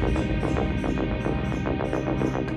すみません。